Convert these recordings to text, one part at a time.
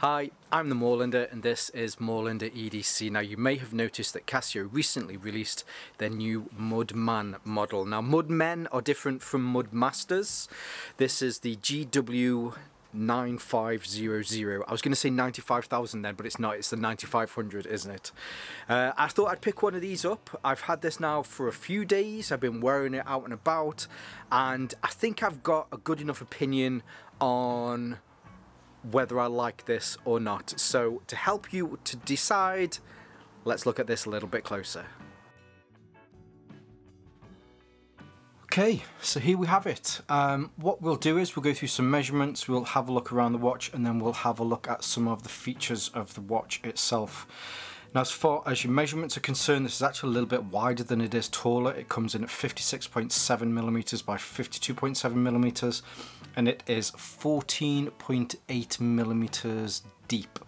Hi, I'm the Moorlander and this is Moorlander EDC. Now you may have noticed that Casio recently released their new Mudman model. Now Mudmen are different from Mudmasters. This is the GW 9500. I was going to say 95,000 then, but it's not. It's the 9500, isn't it? Uh, I thought I'd pick one of these up. I've had this now for a few days. I've been wearing it out and about, and I think I've got a good enough opinion on whether I like this or not. So to help you to decide, let's look at this a little bit closer. Okay, so here we have it. Um, what we'll do is we'll go through some measurements, we'll have a look around the watch and then we'll have a look at some of the features of the watch itself. Now as far as your measurements are concerned, this is actually a little bit wider than it is taller. It comes in at 56.7 millimeters by 52.7 millimeters and it is 14.8 millimeters deep.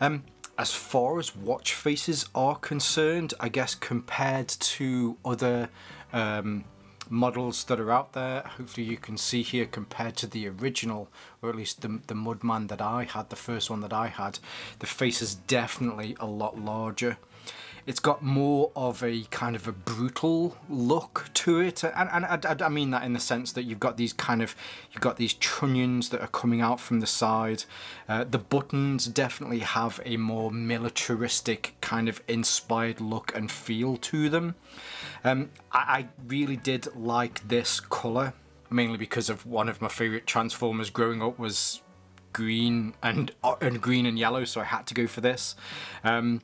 Um, as far as watch faces are concerned, I guess compared to other um, models that are out there, hopefully you can see here compared to the original, or at least the, the Mudman that I had, the first one that I had, the face is definitely a lot larger it's got more of a kind of a brutal look to it. And, and I, I, mean that in the sense that you've got these kind of you've got these trunnions that are coming out from the side. Uh, the buttons definitely have a more militaristic kind of inspired look and feel to them. Um, I, I really did like this colour mainly because of one of my favourite Transformers growing up was green and uh, and green and yellow so I had to go for this. Um,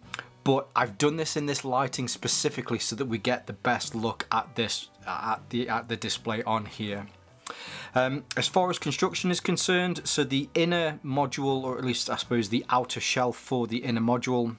but I've done this in this lighting specifically so that we get the best look at this at the at the display on here. Um, as far as construction is concerned, so the inner module, or at least I suppose the outer shell for the inner module,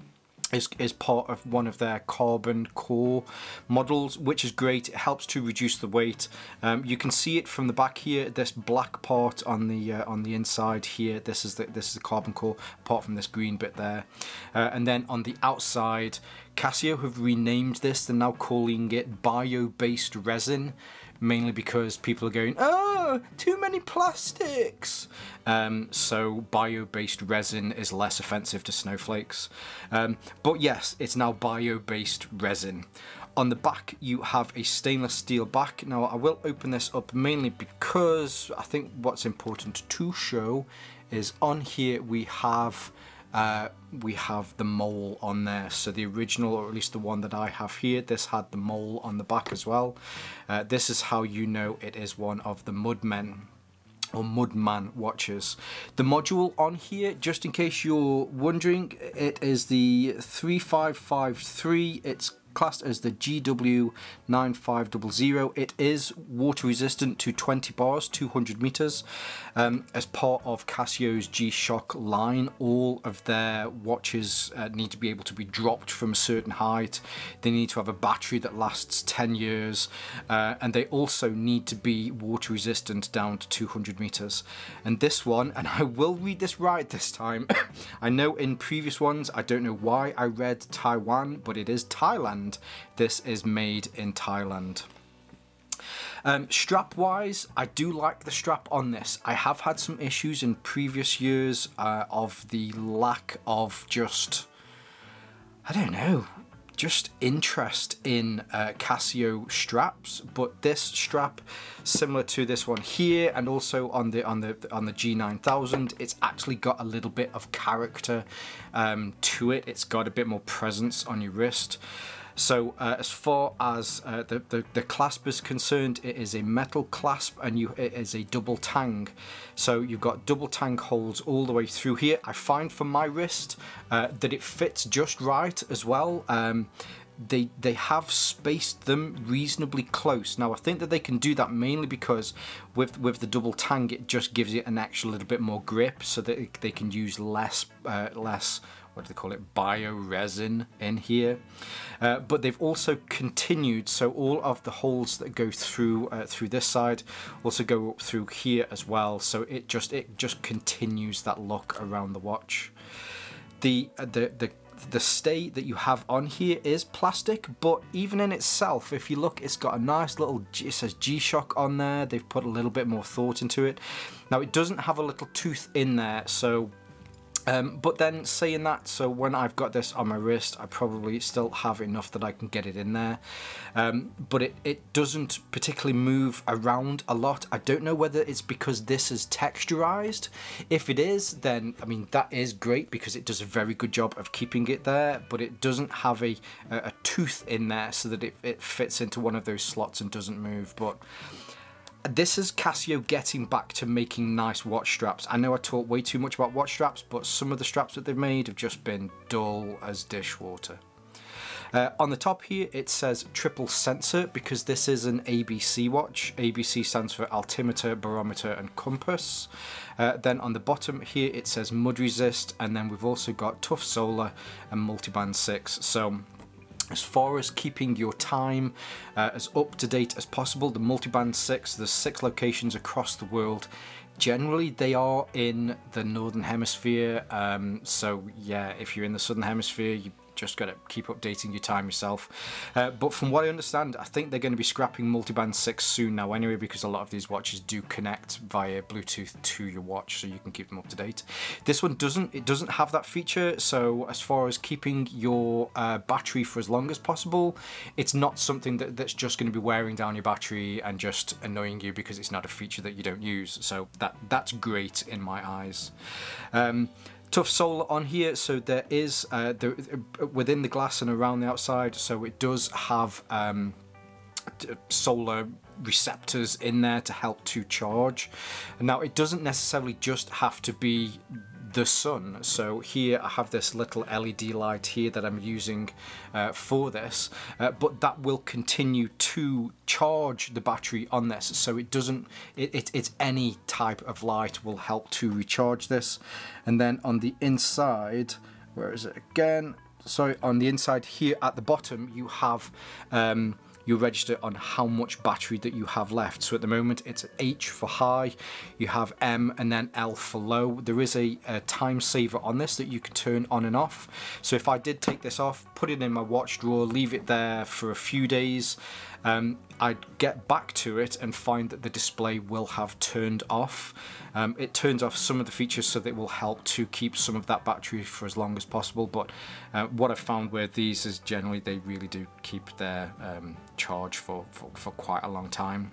is, is part of one of their carbon core models which is great. It helps to reduce the weight. Um, you can see it from the back here this black part on the uh, on the inside here. This is the this is the carbon core apart from this green bit there. Uh, and then on the outside Casio have renamed this. They're now calling it bio-based resin mainly because people are going, oh, too many plastics. Um, so bio-based resin is less offensive to snowflakes. Um, but yes, it's now bio-based resin. On the back you have a stainless steel back. Now I will open this up mainly because I think what's important to show is on here we have uh, we have the mole on there. So the original, or at least the one that I have here, this had the mole on the back as well. Uh, this is how you know it is one of the Mudmen or Mudman watches. The module on here, just in case you're wondering, it is the 3553. It's classed as the GW9500. It is water resistant to 20 bars, 200 meters. Um, as part of Casio's G-Shock line, all of their watches uh, need to be able to be dropped from a certain height. They need to have a battery that lasts 10 years, uh, and they also need to be water resistant down to 200 meters. And this one, and I will read this right this time, I know in previous ones, I don't know why I read Taiwan, but it is Thailand this is made in Thailand. Um, strap wise, I do like the strap on this. I have had some issues in previous years uh, of the lack of just, I don't know, just interest in uh, Casio straps, but this strap, similar to this one here, and also on the on the on the G9000, it's actually got a little bit of character um, to it. It's got a bit more presence on your wrist. So uh, as far as uh, the, the, the, clasp is concerned, it is a metal clasp and you it is a double tang. So you've got double tang holes all the way through here. I find for my wrist uh, that it fits just right as well. Um, they they have spaced them reasonably close. Now I think that they can do that mainly because with with the double tang it just gives it an extra little bit more grip so that they can use less uh, less what do they call it, bio-resin in here. Uh, but they've also continued, so all of the holes that go through uh, through this side also go up through here as well. So it just it just continues that look around the watch. The uh, the the the stay that you have on here is plastic but even in itself if you look it's got a nice little it says G-Shock on there they've put a little bit more thought into it now it doesn't have a little tooth in there so Um, but then saying that, so when I've got this on my wrist, I probably still have enough that I can get it in there. Um, but it, it doesn't particularly move around a lot. I don't know whether it's because this is texturized. If it is, then, I mean, that is great because it does a very good job of keeping it there, but it doesn't have a, a, tooth in there so that it, it fits into one of those slots and doesn't move. But this is Casio getting back to making nice watch straps. I know I talk way too much about watch straps, but some of the straps that they've made have just been dull as dishwater. Uh, on the top here it says triple sensor because this is an ABC watch. ABC stands for altimeter, barometer and compass. Uh, then on the bottom here it says mud resist and then we've also got tough solar and multiband 6. So as far as keeping your time uh, as up to date as possible, the multiband 6, there's six locations across the world. Generally, they are in the northern hemisphere. Um, so, yeah, if you're in the southern hemisphere, you just got to keep updating your time yourself. Uh, but from what I understand, I think they're going to be scrapping multiband 6 soon now anyway because a lot of these watches do connect via Bluetooth to your watch so you can keep them up to date. This one doesn't, it doesn't have that feature so as far as keeping your uh, battery for as long as possible, it's not something that, that's just going to be wearing down your battery and just annoying you because it's not a feature that you don't use. So that that's great in my eyes. Um, tough solar on here. So there is uh, there, within the glass and around the outside. So it does have um, solar receptors in there to help to charge. Now it doesn't necessarily just have to be the sun. So here I have this little LED light here that I'm using uh, for this, uh, but that will continue to charge the battery on this. So it doesn't, it, it, it's any type of light will help to recharge this. And then on the inside, where is it again? So on the inside here at the bottom, you have um, you register on how much battery that you have left. So at the moment it's H for high, you have M and then L for low. There is a, a time saver on this that you can turn on and off. So if I did take this off, put it in my watch drawer, leave it there for a few days, um, I'd get back to it and find that the display will have turned off. Um, it turns off some of the features so that it will help to keep some of that battery for as long as possible but uh, what I've found with these is generally they really do keep their um, charge for, for, for quite a long time.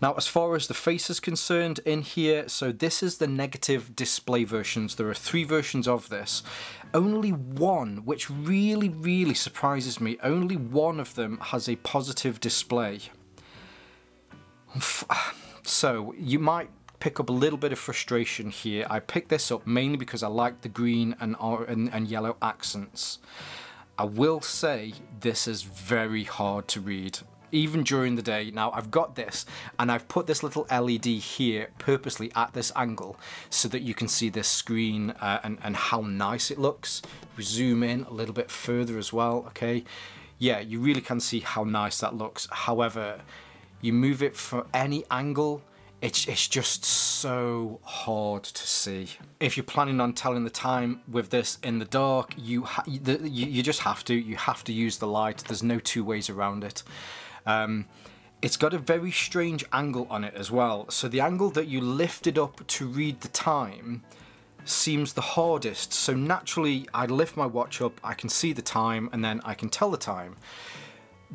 Now, as far as the face is concerned in here, so this is the negative display versions. There are three versions of this. Only one, which really, really surprises me, only one of them has a positive display. So, you might pick up a little bit of frustration here. I picked this up mainly because I like the green and, and, and yellow accents. I will say this is very hard to read even during the day. Now I've got this and I've put this little LED here purposely at this angle so that you can see this screen uh, and, and how nice it looks. We zoom in a little bit further as well, okay? Yeah, you really can see how nice that looks. However, you move it from any angle, it's, it's just so hard to see. If you're planning on telling the time with this in the dark, you, you, you just have to. You have to use the light. There's no two ways around it. Um, it's got a very strange angle on it as well. So the angle that you lifted up to read the time seems the hardest. So naturally, I lift my watch up, I can see the time, and then I can tell the time.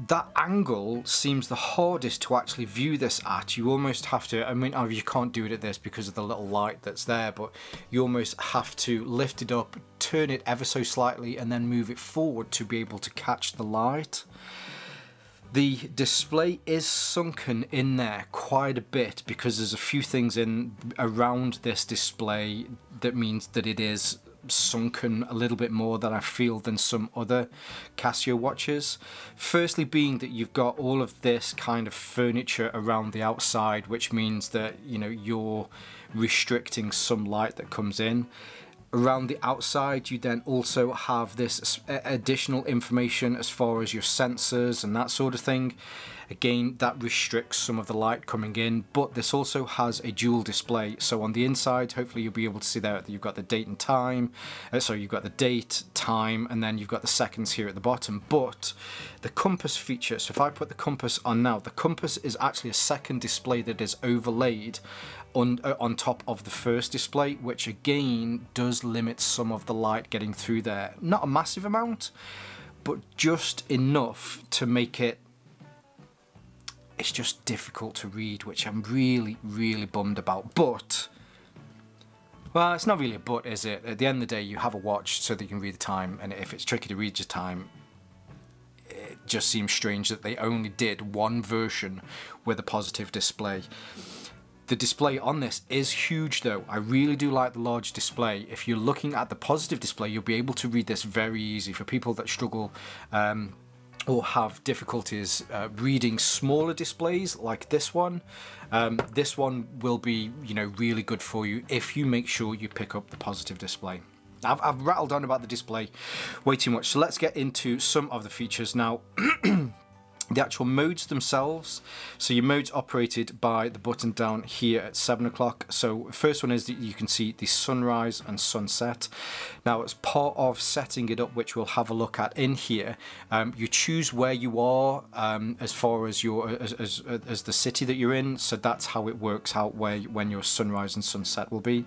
That angle seems the hardest to actually view this at. You almost have to, I mean, oh, you can't do it at this because of the little light that's there, but you almost have to lift it up, turn it ever so slightly, and then move it forward to be able to catch the light. The display is sunken in there quite a bit because there's a few things in around this display that means that it is sunken a little bit more than I feel than some other Casio watches. Firstly being that you've got all of this kind of furniture around the outside which means that you know you're restricting some light that comes in around the outside you then also have this additional information as far as your sensors and that sort of thing Again, that restricts some of the light coming in, but this also has a dual display. So on the inside, hopefully you'll be able to see there that you've got the date and time. Uh, so you've got the date, time, and then you've got the seconds here at the bottom. But the compass feature, so if I put the compass on now, the compass is actually a second display that is overlaid on, uh, on top of the first display, which again does limit some of the light getting through there. Not a massive amount, but just enough to make it it's just difficult to read, which I'm really, really bummed about. But, well, it's not really a but, is it? At the end of the day, you have a watch so that you can read the time, and if it's tricky to read your time, it just seems strange that they only did one version with a positive display. The display on this is huge though. I really do like the large display. If you're looking at the positive display, you'll be able to read this very easy. For people that struggle um, or have difficulties uh, reading smaller displays like this one, um, this one will be you know really good for you if you make sure you pick up the positive display. I've, I've rattled on about the display way too much, so let's get into some of the features now. the actual modes themselves so your modes operated by the button down here at seven o'clock. So first one is that you can see the sunrise and sunset. Now as part of setting it up which we'll have a look at in here um, you choose where you are um, as far as your as, as, as the city that you're in. So that's how it works out where when your sunrise and sunset will be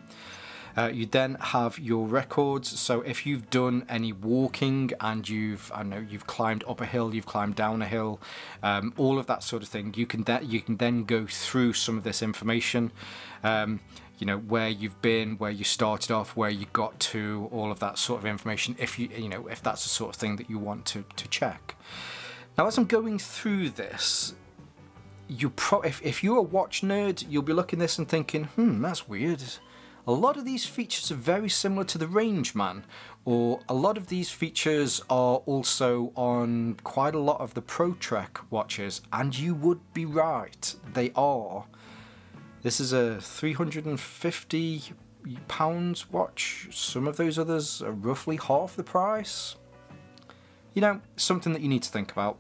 uh, you then have your records. So if you've done any walking and you've, I know, you've climbed up a hill, you've climbed down a hill, um, all of that sort of thing, you can you can then go through some of this information. Um, you know where you've been, where you started off, where you got to, all of that sort of information. If you you know if that's the sort of thing that you want to to check. Now, as I'm going through this, you pro if if you're a watch nerd, you'll be looking this and thinking, hmm, that's weird. A lot of these features are very similar to the Rangeman, or a lot of these features are also on quite a lot of the ProTrek watches, and you would be right, they are. This is a 350 pounds watch, some of those others are roughly half the price. You know, something that you need to think about.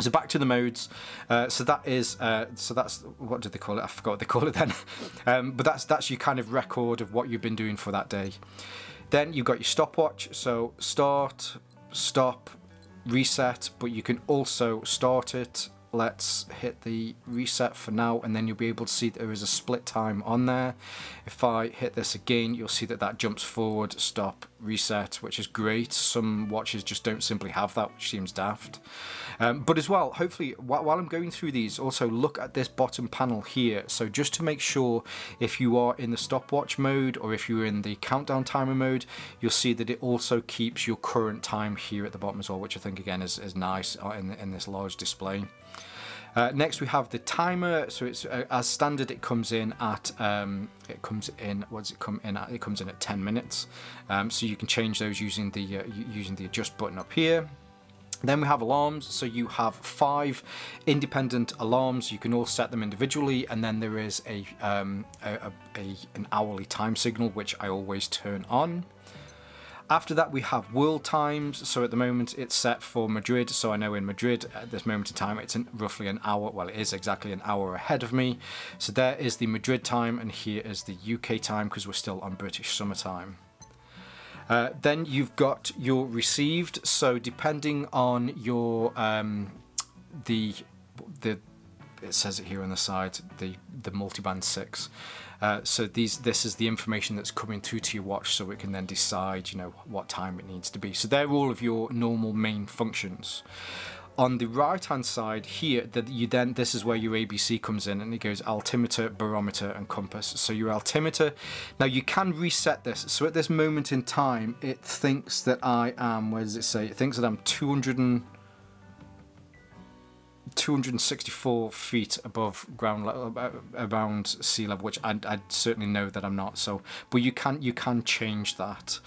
So back to the modes. Uh, so that is uh, so that's what did they call it? I forgot what they call it then. um, but that's that's your kind of record of what you've been doing for that day. Then you've got your stopwatch. So start, stop, reset. But you can also start it. Let's hit the reset for now, and then you'll be able to see there is a split time on there. If I hit this again, you'll see that that jumps forward, stop, reset, which is great. Some watches just don't simply have that, which seems daft. Um, but as well, hopefully, while, while I'm going through these, also look at this bottom panel here. So just to make sure if you are in the stopwatch mode or if you're in the countdown timer mode, you'll see that it also keeps your current time here at the bottom as well, which I think again is, is nice uh, in, in this large display. Uh, next we have the timer. So it's uh, as standard. It comes in at um, it comes in. What does it come in at? It comes in at 10 minutes. Um, so you can change those using the uh, using the adjust button up here. Then we have alarms, so you have five independent alarms. You can all set them individually, and then there is a, um, a, a, a, an hourly time signal, which I always turn on. After that, we have world times. So at the moment, it's set for Madrid. So I know in Madrid at this moment in time, it's roughly an hour. Well, it is exactly an hour ahead of me. So there is the Madrid time, and here is the UK time because we're still on British summertime. Uh, then you've got your received. So depending on your um, the the it says it here on the side the the multiband six. Uh, so these this is the information that's coming through to your watch, so it can then decide you know what time it needs to be. So they're all of your normal main functions on the right hand side here that you then this is where your ABC comes in and it goes altimeter barometer and compass so your altimeter now you can reset this so at this moment in time it thinks that I am where does it say it thinks that I'm 200 and 264 feet above ground level, around sea level, which I, I certainly know that I'm not. So, but you can you can change that.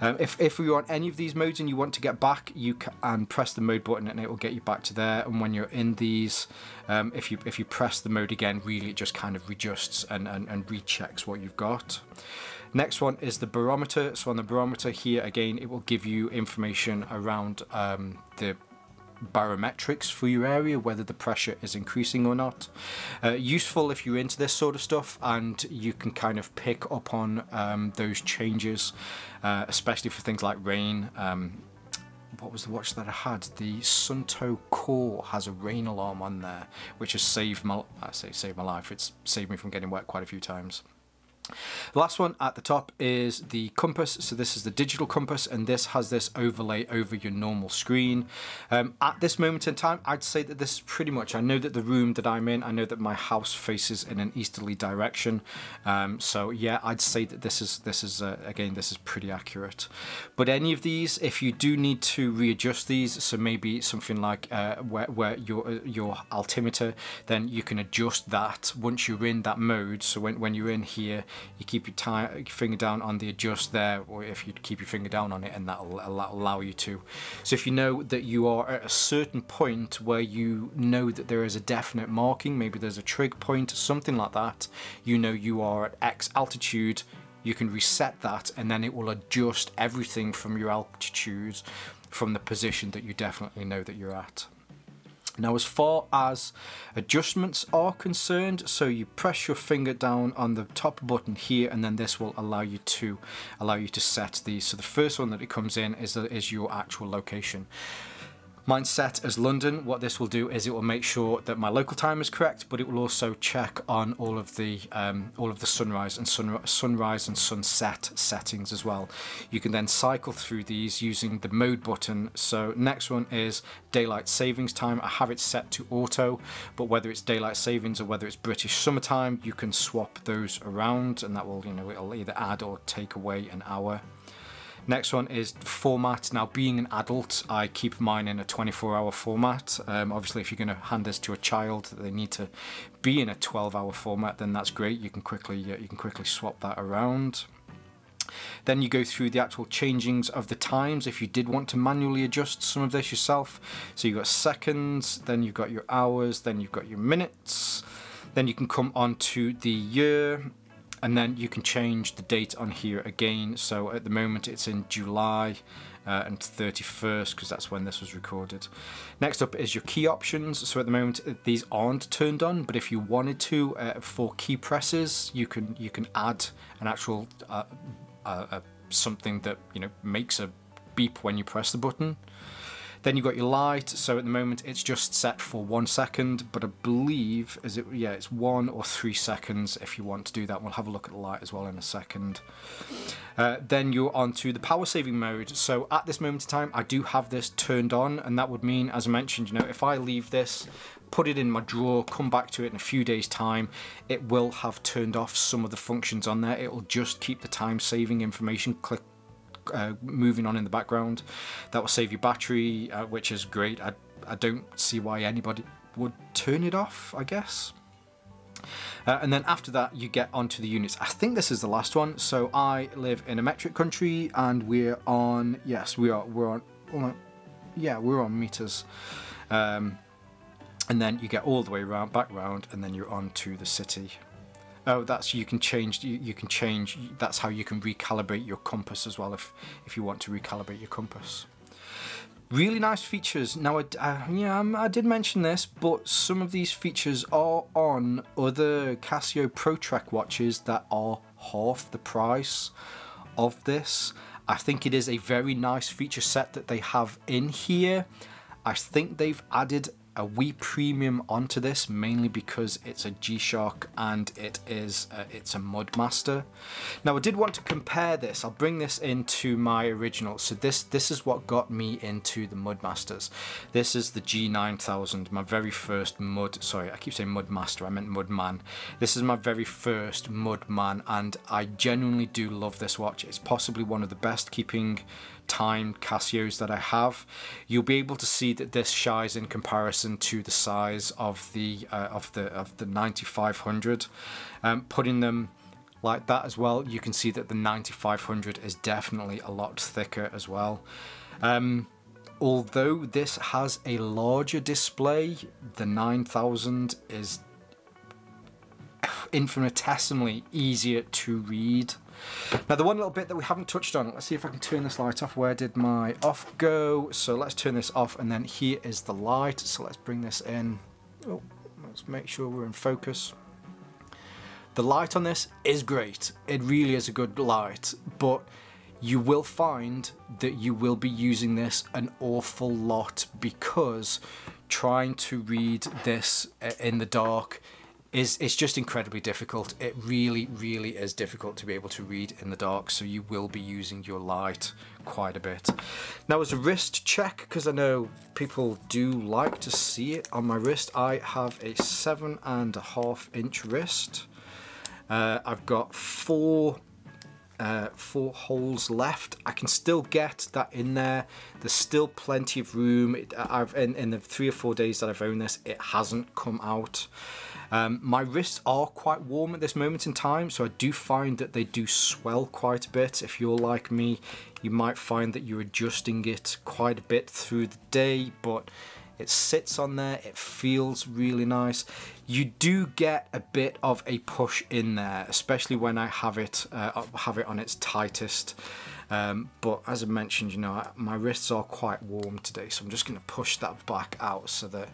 Um, if if you're on any of these modes and you want to get back, you can press the mode button and it will get you back to there. And when you're in these, um, if you if you press the mode again, really it just kind of readjusts and, and, and rechecks what you've got. Next one is the barometer. So on the barometer here again, it will give you information around um, the barometrics for your area, whether the pressure is increasing or not. Uh, useful if you're into this sort of stuff and you can kind of pick up on um, those changes, uh, especially for things like rain. Um, what was the watch that I had? The Suunto Core has a rain alarm on there, which has saved my I say saved my life. It's saved me from getting wet quite a few times. The last one at the top is the compass. So this is the digital compass and this has this overlay over your normal screen. Um, at this moment in time, I'd say that this is pretty much, I know that the room that I'm in, I know that my house faces in an easterly direction. Um, so yeah, I'd say that this is, this is uh, again, this is pretty accurate. But any of these, if you do need to readjust these, so maybe something like uh, where, where your, uh, your altimeter, then you can adjust that once you're in that mode. So when, when you're in here, you keep your, time, finger down on the adjust there or if you keep your finger down on it and that'll allow you to. So if you know that you are at a certain point where you know that there is a definite marking maybe there's a trig point something like that you know you are at x altitude you can reset that and then it will adjust everything from your altitude from the position that you definitely know that you're at now as far as adjustments are concerned, so you press your finger down on the top button here and then this will allow you to allow you to set these. So the first one that it comes in is, is your actual location. Mine's set as London. What this will do is it will make sure that my local time is correct, but it will also check on all of the um, all of the sunrise and sun, sunrise and sunset settings as well. You can then cycle through these using the mode button. So next one is daylight savings time. I have it set to auto, but whether it's daylight savings or whether it's British summertime, you can swap those around, and that will you know it'll either add or take away an hour. Next one is format. Now, being an adult, I keep mine in a 24-hour format. Um, obviously, if you're going to hand this to a child, they need to be in a 12-hour format. Then that's great. You can quickly uh, you can quickly swap that around. Then you go through the actual changings of the times if you did want to manually adjust some of this yourself. So you've got seconds, then you've got your hours, then you've got your minutes. Then you can come on to the year, and then you can change the date on here again so at the moment it's in July uh, and 31st because that's when this was recorded. Next up is your key options. So at the moment uh, these aren't turned on, but if you wanted to uh, for key presses, you can you can add an actual uh, uh something that you know makes a beep when you press the button. Then you've got your light, so at the moment it's just set for one second, but I believe, is it, yeah, it's one or three seconds if you want to do that. We'll have a look at the light as well in a second. Uh, then you're on to the power saving mode. So at this moment in time, I do have this turned on, and that would mean, as I mentioned, you know, if I leave this, put it in my drawer, come back to it in a few days time, it will have turned off some of the functions on there. It will just keep the time saving information click uh, moving on in the background. That will save your battery, uh, which is great. I, I don't see why anybody would turn it off, I guess. Uh, and then after that, you get onto the units. I think this is the last one. So I live in a metric country, and we're on. Yes, we are. We're on. yeah, we're on meters. Um, and then you get all the way around, back round, and then you're on to the city. Oh, that's you can change. You, you can change. That's how you can recalibrate your compass as well. If if you want to recalibrate your compass. Really nice features. Now, I, uh, yeah, um, I did mention this, but some of these features are on other Casio ProTrek watches that are half the price of this. I think it is a very nice feature set that they have in here. I think they've added a wee premium onto this mainly because it's a G-Shock and it is a, it's a Mudmaster. Now I did want to compare this. I'll bring this into my original. So this this is what got me into the Mudmasters. This is the G9000, my very first Mud. Sorry, I keep saying Mudmaster. I meant Mudman. This is my very first Mudman, and I genuinely do love this watch. It's possibly one of the best keeping timed Casios that I have, you'll be able to see that this shies in comparison to the size of the uh, of the of the 9500. Um, putting them like that as well, you can see that the 9500 is definitely a lot thicker as well. Um, although this has a larger display, the 9000 is infinitesimally easier to read Now the one little bit that we haven't touched on, let's see if I can turn this light off. Where did my off go? So let's turn this off and then here is the light. So let's bring this in. Oh, let's make sure we're in focus. The light on this is great. It really is a good light, but you will find that you will be using this an awful lot because trying to read this in the dark is it's just incredibly difficult. It really, really is difficult to be able to read in the dark, so you will be using your light quite a bit. Now as a wrist check, because I know people do like to see it on my wrist, I have a seven and a half inch wrist. Uh, I've got four uh, four holes left. I can still get that in there. There's still plenty of room. It, I've in, in the three or four days that I've owned this, it hasn't come out. Um, my wrists are quite warm at this moment in time, so I do find that they do swell quite a bit. If you're like me, you might find that you're adjusting it quite a bit through the day, but it sits on there, it feels really nice. You do get a bit of a push in there, especially when I have it uh, have it on its tightest. Um, but as I mentioned, you know, my wrists are quite warm today, so I'm just going to push that back out so that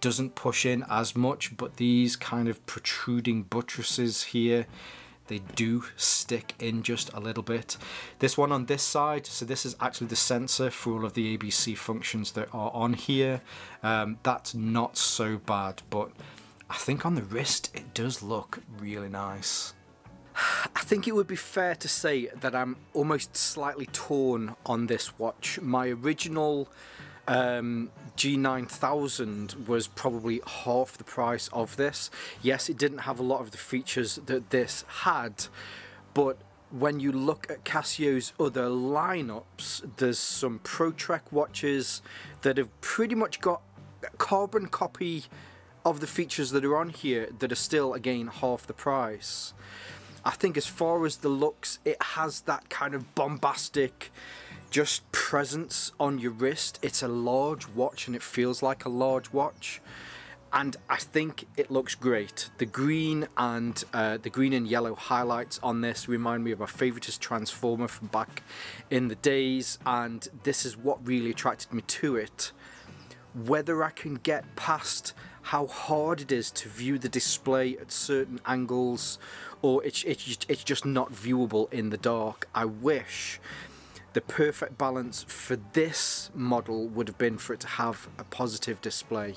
doesn't push in as much but these kind of protruding buttresses here they do stick in just a little bit. This one on this side, so this is actually the sensor for all of the ABC functions that are on here. Um, that's not so bad, but I think on the wrist it does look really nice. I think it would be fair to say that I'm almost slightly torn on this watch. My original um, G9000 was probably half the price of this. Yes, it didn't have a lot of the features that this had, but when you look at Casio's other lineups, there's some ProTrek watches that have pretty much got a carbon copy of the features that are on here that are still, again, half the price. I think as far as the looks, it has that kind of bombastic, just presence on your wrist. It's a large watch and it feels like a large watch. And I think it looks great. The green and uh, the green and yellow highlights on this remind me of my favoritist Transformer from back in the days. And this is what really attracted me to it. Whether I can get past how hard it is to view the display at certain angles or it's, it's, it's just not viewable in the dark. I wish the perfect balance for this model would have been for it to have a positive display.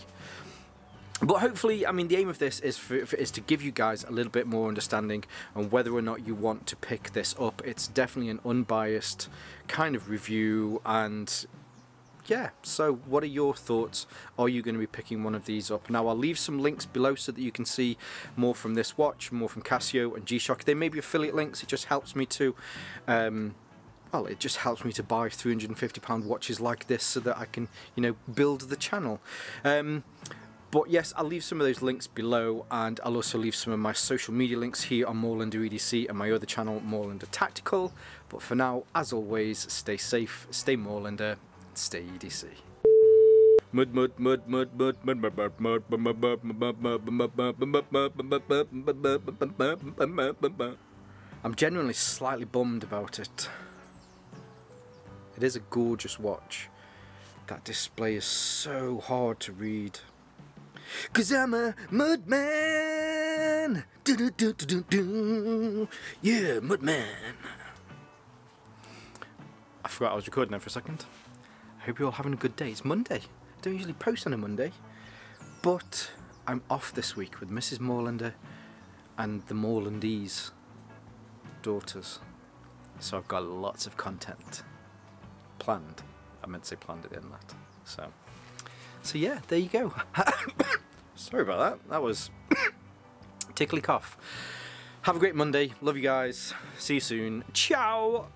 But hopefully, I mean, the aim of this is for, is to give you guys a little bit more understanding on whether or not you want to pick this up. It's definitely an unbiased kind of review, and yeah, so what are your thoughts? Are you going to be picking one of these up? Now I'll leave some links below so that you can see more from this watch, more from Casio and G-Shock. They may be affiliate links, it just helps me to um, well, it just helps me to buy £350 watches like this so that I can, you know, build the channel. Um, but yes, I'll leave some of those links below and I'll also leave some of my social media links here on Moorlander EDC and my other channel, Moorlander Tactical. But for now, as always, stay safe, stay Moorlander, and stay EDC. Mud mud mud mud mud mud mud mud mud mud mud I'm genuinely slightly bummed about it. It is a gorgeous watch. That display is so hard to read. Cause I'm a mudman! Yeah, mudman! I forgot I was recording there for a second. I hope you're all having a good day. It's Monday. I don't usually post on a Monday. But I'm off this week with Mrs. Moorlander and the Moorlandese daughters. So I've got lots of content planned. I meant to say planned end of that. So, so yeah, there you go. Sorry about that. That was tickly cough. Have a great Monday. Love you guys. See you soon. Ciao.